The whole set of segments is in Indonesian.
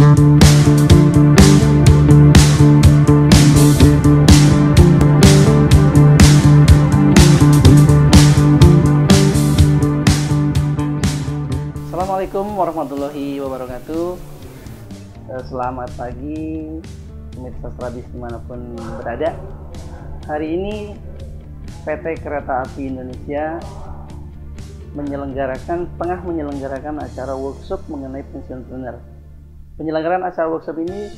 Assalamualaikum warahmatullahi wabarakatuh. Eh, Selamat pagi, pemirsa Strabis di mana pun berada. Hari ini PT Kereta Api Indonesia menyelenggarakan tengah menyelenggarakan acara workshop mengenai pensiunpreneur. Penyelenggaraan acara workshop ini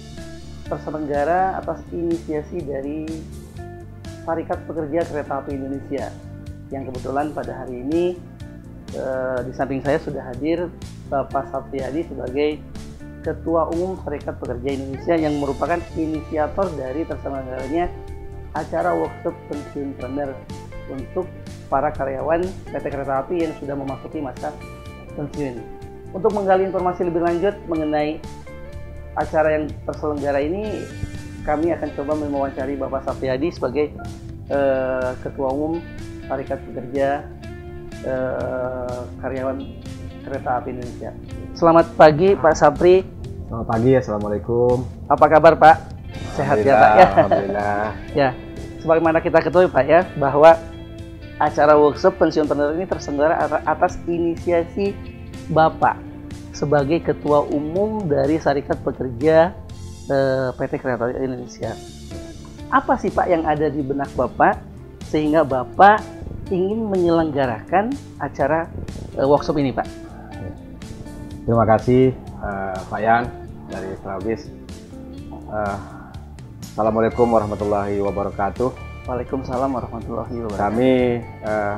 terselenggara atas inisiasi dari Serikat Pekerja Kereta Api Indonesia yang kebetulan pada hari ini eh, di samping saya sudah hadir Bapak Sapriyadi sebagai Ketua Umum Serikat Pekerja Indonesia yang merupakan inisiator dari terselenggaranya acara workshop pensiunpreneur untuk para karyawan PT Kereta Api yang sudah memasuki masa pensiun. Untuk menggali informasi lebih lanjut mengenai acara yang terselenggara ini, kami akan coba mewawancari Bapak Sapriyadi sebagai eh, Ketua Umum Serikat Pekerja eh, Karyawan Kereta Api Indonesia. Selamat pagi Pak Sapri. Selamat pagi, Assalamualaikum. Apa kabar Pak? Sehat ya Pak ya? Alhamdulillah. Ya, sebagaimana kita ketahui Pak ya, bahwa acara workshop pensiunpreneur ini terselenggara at- atas inisiasi Bapak sebagai Ketua Umum dari Serikat Pekerja eh, PT Kereta Api Indonesia. Apa sih Pak yang ada di benak Bapak sehingga Bapak ingin menyelenggarakan acara eh, workshop ini Pak? Terima kasih eh, Pak Yan dari Strabis. Eh, Assalamualaikum warahmatullahi wabarakatuh. Waalaikumsalam warahmatullahi wabarakatuh. Kami eh,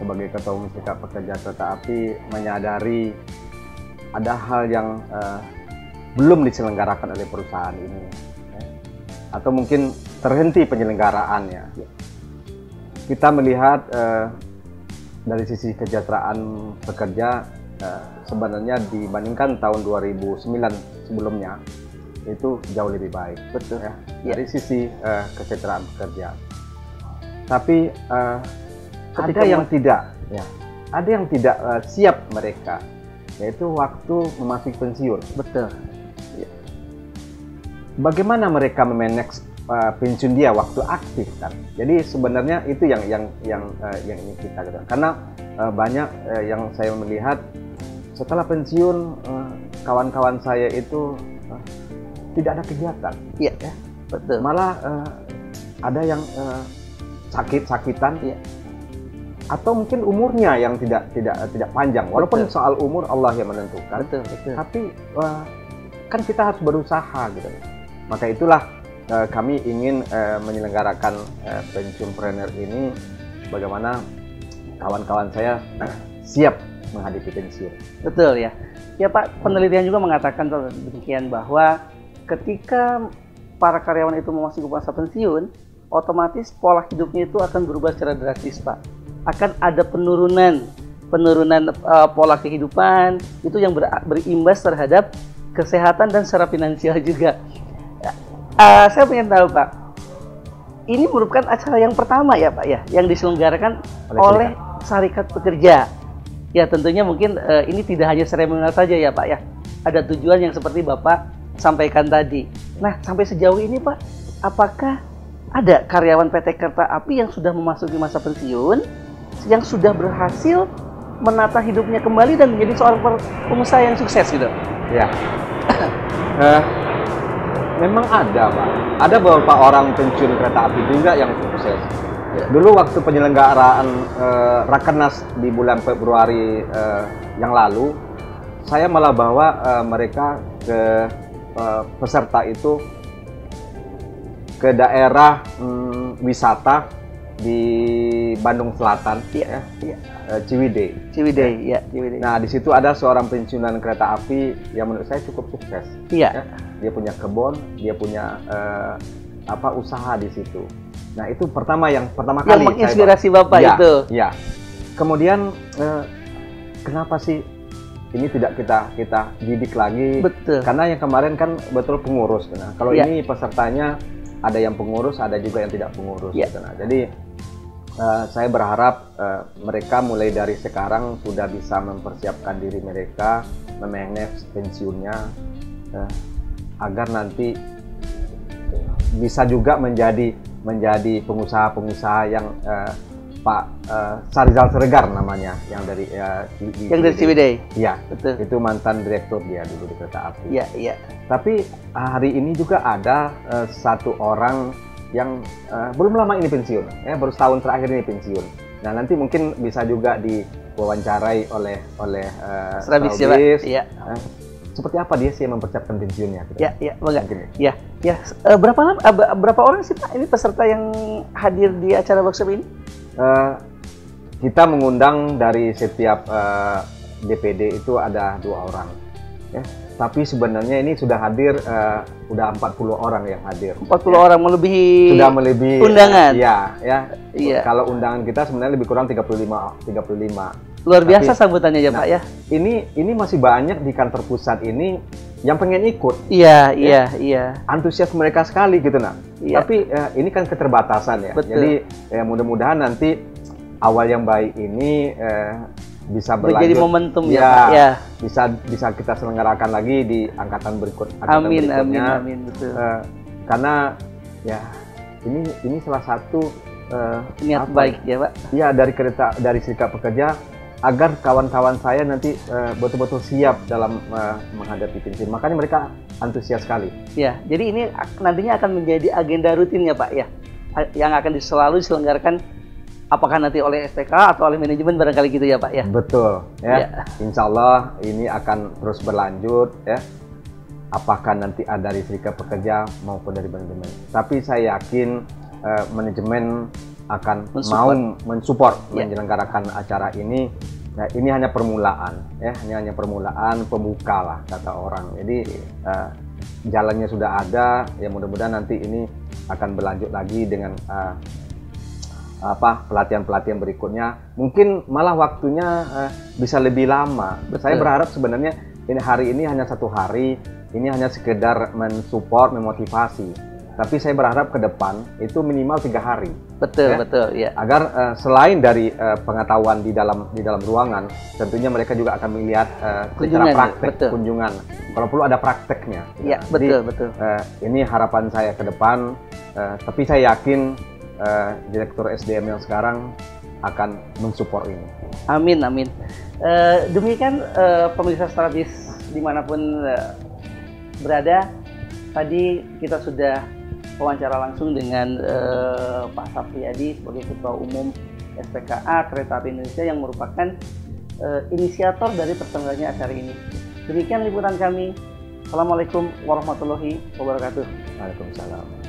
sebagai Ketua Umum Serikat Pekerja Kereta Api menyadari ada hal yang eh, belum diselenggarakan oleh perusahaan ini, ya. atau mungkin terhenti penyelenggaraannya. Kita melihat eh, dari sisi kesejahteraan pekerja eh, sebenarnya dibandingkan tahun 2009 sebelumnya itu jauh lebih baik, betul ya. Dari sisi eh, kesejahteraan pekerja. Tapi eh, ada Ketika yang tidak, ya, ada yang tidak eh, siap mereka, yaitu waktu memasuki pensiun. Betul. Bagaimana mereka memanage uh, pensiun dia waktu aktif kan? Jadi sebenarnya itu yang yang yang uh, yang ini kita katakan. Karena uh, banyak uh, yang saya melihat setelah pensiun uh, kawan-kawan saya itu uh, tidak ada kegiatan. Iya, ya. Betul. Malah uh, ada yang uh, sakit-sakitan. Iya. Atau mungkin umurnya yang tidak tidak tidak panjang. Walaupun Betul. soal umur Allah yang menentukan. Betul, betul. Tapi uh, kan kita harus berusaha gitu. Maka itulah uh, kami ingin uh, menyelenggarakan uh, pensiunpreneur ini bagaimana kawan-kawan saya uh, siap menghadapi pensiun. Betul ya. Ya Pak, penelitian juga mengatakan demikian bahwa ketika para karyawan itu memasuki masa pensiun, otomatis pola hidupnya itu akan berubah secara drastis, Pak. Akan ada penurunan penurunan eh, pola kehidupan itu yang ber- berimbas terhadap kesehatan dan secara finansial juga. Eh, saya ingin tahu, Pak. Ini merupakan acara yang pertama ya, Pak ya, yang diselenggarakan Oleh oleh Serikat Pekerja. Ya tentunya mungkin eh, ini tidak hanya seremonial saja ya Pak ya. Ada tujuan yang seperti Bapak sampaikan tadi. Nah sampai sejauh ini Pak, apakah ada karyawan PT Kereta Api yang sudah memasuki masa pensiun, yang sudah berhasil menata hidupnya kembali dan menjadi seorang pengusaha yang sukses gitu? Ya. Eh, memang ada, Pak. Ada beberapa orang pensiun kereta api juga yang sukses. Ya. Dulu waktu penyelenggaraan eh, Rakernas di bulan Februari eh, yang lalu, saya malah bawa eh, mereka ke eh, peserta itu ke daerah mm, wisata di Bandung Selatan, Iya, iya. eh, Ciwidey. Ciwidey, ya Ciwidey. Nah, di situ ada seorang pensiunan kereta api yang menurut saya cukup sukses. iya, Ya. Dia punya kebun, dia punya eh, apa usaha di situ. Nah, itu pertama yang pertama yang kali saya menginspirasi Bapak Ya, itu. Ya. Kemudian eh, kenapa sih ini tidak kita kita didik lagi? Betul. Karena yang kemarin kan betul pengurus. Nah, kalau Ya. ini pesertanya ada yang pengurus, ada juga yang tidak pengurus. Ya. gitu. Nah, jadi eh, saya berharap eh, mereka mulai dari sekarang sudah bisa mempersiapkan diri mereka, memanage pensiunnya, eh, agar nanti bisa juga menjadi menjadi pengusaha-pengusaha yang eh, Pak eh, Sarizal Siregar namanya yang dari di- di- Yang dari Ciwidey. Iya, Betul. itu mantan direktur dia dulu di kereta api. Iya, iya. Tapi hari ini juga ada eh, satu orang yang eh, belum lama ini pensiun, ya baru setahun terakhir ini pensiun. Nah nanti mungkin bisa juga diwawancarai oleh oleh eh, Serabis ya. Iya. Eh, seperti apa dia sih yang mempersiapkan pensiunnya? gitu? Ya, ya, bangga. Mungkin ya. Ya, ya. Eh, berapa lama be- berapa orang sih Pak ini peserta yang hadir di acara workshop ini? Eh, kita mengundang dari setiap eh, DPD itu ada dua orang. Ya. Tapi sebenarnya ini sudah hadir, eh, udah 40 orang yang hadir. 40 orang melebihi sudah melebihi undangan. Iya, ya. Iya. Kalau undangan kita sebenarnya lebih kurang 35 35. luar biasa Tapi- sambutannya ya Nah, Pak ya. Ini ini masih banyak di kantor pusat ini yang pengen ikut. Iya, iya, iya. Antusias mereka sekali gitu nah. Iya. Tapi eh, ini kan keterbatasan ya. Betul. Jadi ya mudah-mudahan nanti awal yang baik ini eh, bisa berlanjut. Menjadi momentum ya, ya. Ya. Bisa bisa kita selenggarakan lagi di angkatan berikut angkatan Amin, amin, berikutnya. amin, betul. Eh, karena ya ini ini salah satu eh, Niat apa baik ya Pak. ya dari kereta dari serikat pekerja agar kawan-kawan saya nanti eh, betul-betul siap dalam eh, menghadapi pensiun makanya mereka antusias sekali Ya, jadi ini nantinya akan menjadi agenda rutin ya Pak ya, yang akan selalu diselenggarakan apakah nanti oleh STK atau oleh manajemen barangkali gitu ya Pak ya. betul ya Ya. Insya Allah ini akan terus berlanjut ya apakah nanti ada dari serikat pekerja maupun dari manajemen tapi saya yakin eh, manajemen akan Mensupport. mau mensupport Ya. menyelenggarakan acara ini Nah, ini hanya permulaan, ya, ini hanya permulaan pembuka lah kata orang. Jadi eh, jalannya sudah ada, ya mudah-mudahan nanti ini akan berlanjut lagi dengan eh, apa pelatihan-pelatihan berikutnya. Mungkin malah waktunya eh, bisa lebih lama. Betul. Saya berharap sebenarnya ini hari ini hanya satu hari, ini hanya sekedar mensupport, memotivasi. Tapi saya berharap ke depan itu minimal tiga hari Betul, Ya. betul, ya. agar eh, selain dari eh, pengetahuan di dalam di dalam ruangan, tentunya mereka juga akan melihat eh, secara Kunjungan, praktek betul. kunjungan. Kalau perlu ada prakteknya. Ya, Jadi, betul, betul. eh, ini harapan saya ke depan. eh, tapi saya yakin eh, direktur SDM yang sekarang akan mensupport ini. Amin, amin. Eh, demikian eh, pemirsa strategis di mana pun eh, berada, tadi kita sudah wawancara langsung dengan eh, Pak Sapriyadi sebagai Ketua Umum SPKA Kereta Api Indonesia yang merupakan eh, inisiator dari terselenggaranya acara ini. Demikian liputan kami. Assalamualaikum warahmatullahi wabarakatuh. Waalaikumsalam.